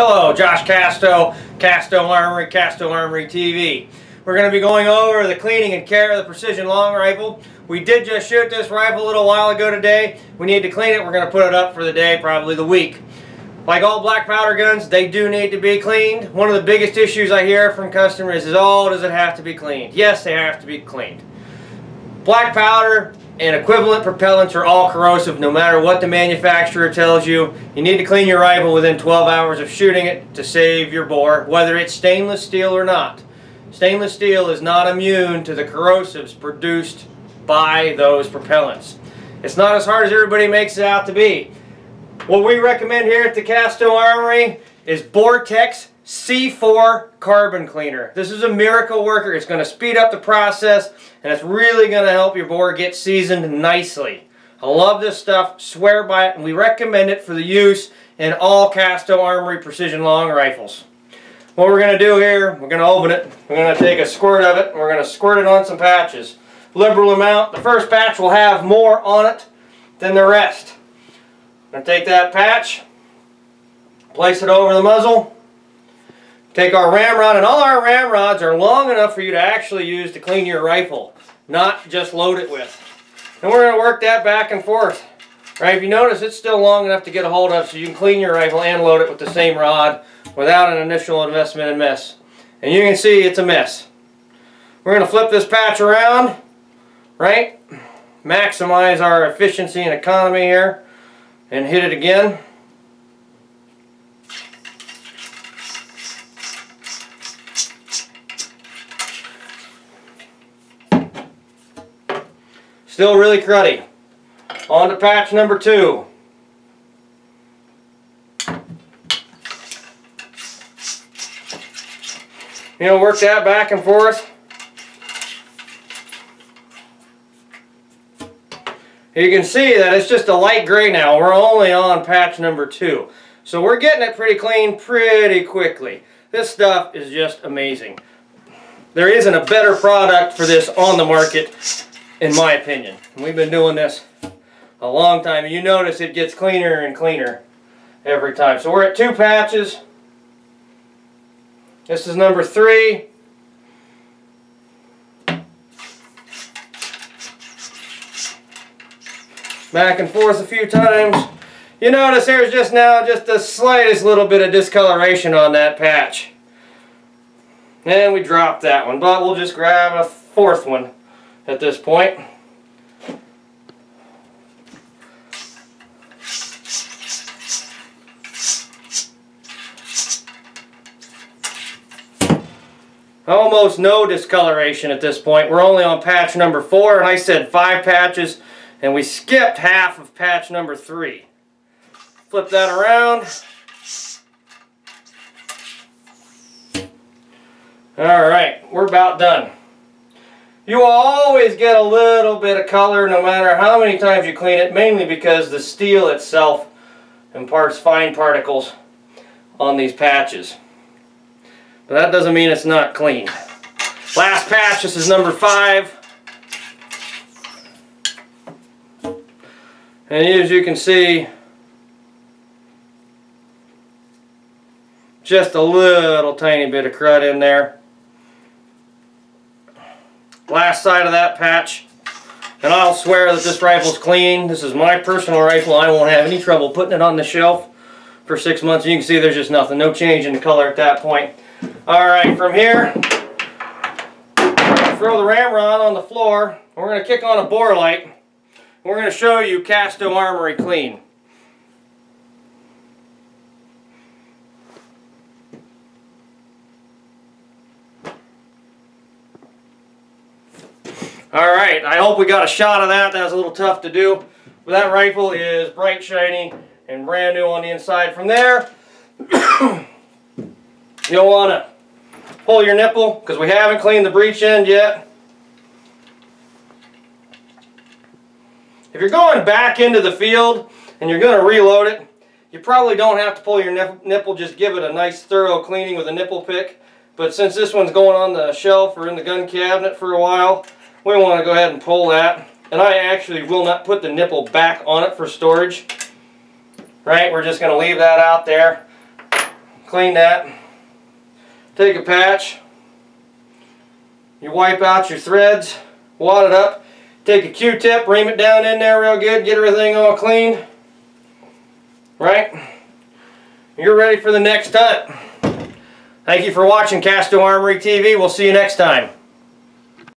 Hello, Josh Casto, Casto Armory, Casto Armory TV. We're going to be going over the cleaning and care of the Precision Long Rifle. We did just shoot this rifle a little while ago today. We need to clean it. We're going to put it up for the day, probably the week. Like all black powder guns, they do need to be cleaned. One of the biggest issues I hear from customers is, oh, does it have to be cleaned? Yes, they have to be cleaned. Black powder and equivalent propellants are all corrosive no matter what the manufacturer tells you. You need to clean your rifle within 12 hours of shooting it to save your bore, whether it's stainless steel or not. Stainless steel is not immune to the corrosives produced by those propellants. It's not as hard as everybody makes it out to be. What we recommend here at the Casto Armory is Bore Tech's C4 carbon cleaner. This is a miracle worker. It's going to speed up the process and it's really going to help your bore get seasoned nicely. I love this stuff, swear by it, and we recommend it for the use in all Casto Armory Precision Long Rifles. What we're going to do here, we're going to open it, we're going to take a squirt of it, and we're going to squirt it on some patches. Liberal amount. The first patch will have more on it than the rest. I'm going to take that patch, place it over the muzzle, Take our ramrod, and all our ramrods are long enough for you to actually use to clean your rifle, not just load it with. And we're going to work that back and forth. Right, if you notice, it's still long enough to get a hold of so you can clean your rifle and load it with the same rod without an initial investment in mess. And you can see it's a mess. We're going to flip this patch around, right? Maximize our efficiency and economy here and hit it again. Still really cruddy. On to patch number two. You know, work that back and forth. You can see that it's just a light gray now. We're only on patch number two. So we're getting it pretty clean pretty quickly. This stuff is just amazing. There isn't a better product for this on the market in my opinion. We've been doing this a long time. And you notice it gets cleaner and cleaner every time. So we're at two patches. This is number three. Back and forth a few times. You notice there's just now just the slightest little bit of discoloration on that patch. And we dropped that one, but we'll just grab a fourth one at this point. Almost no discoloration at this point. We're only on patch number four, and I said five patches, and we skipped half of patch number three. Flip that around. All right, we're about done. You will always get a little bit of color no matter how many times you clean it, mainly because the steel itself imparts fine particles on these patches. But that doesn't mean it's not clean. Last patch, this is number five. And as you can see, just a little tiny bit of crud in there last side of that patch. And I'll swear that this rifle's clean. This is my personal rifle. I won't have any trouble putting it on the shelf for six months. You can see there's just nothing. No change in the color at that point. Alright, from here, throw the ramrod on the floor. We're going to kick on a bore light. We're going to show you Casto Armory clean. Alright, I hope we got a shot of that. That was a little tough to do. But that rifle is bright, shiny, and brand new on the inside. From there, you'll want to pull your nipple, because we haven't cleaned the breech end yet. If you're going back into the field and you're going to reload it, you probably don't have to pull your nipple, just give it a nice thorough cleaning with a nipple pick. But since this one's going on the shelf or in the gun cabinet for a while, we want to go ahead and pull that. And I actually will not put the nipple back on it for storage. Right, we're just going to leave that out there. clean that. Take a patch. You wipe out your threads, wad it up. Take a Q-tip, ream it down in there real good, get everything all clean. Right? You're ready for the next hunt. Thank you for watching Casto Armory TV. We'll see you next time.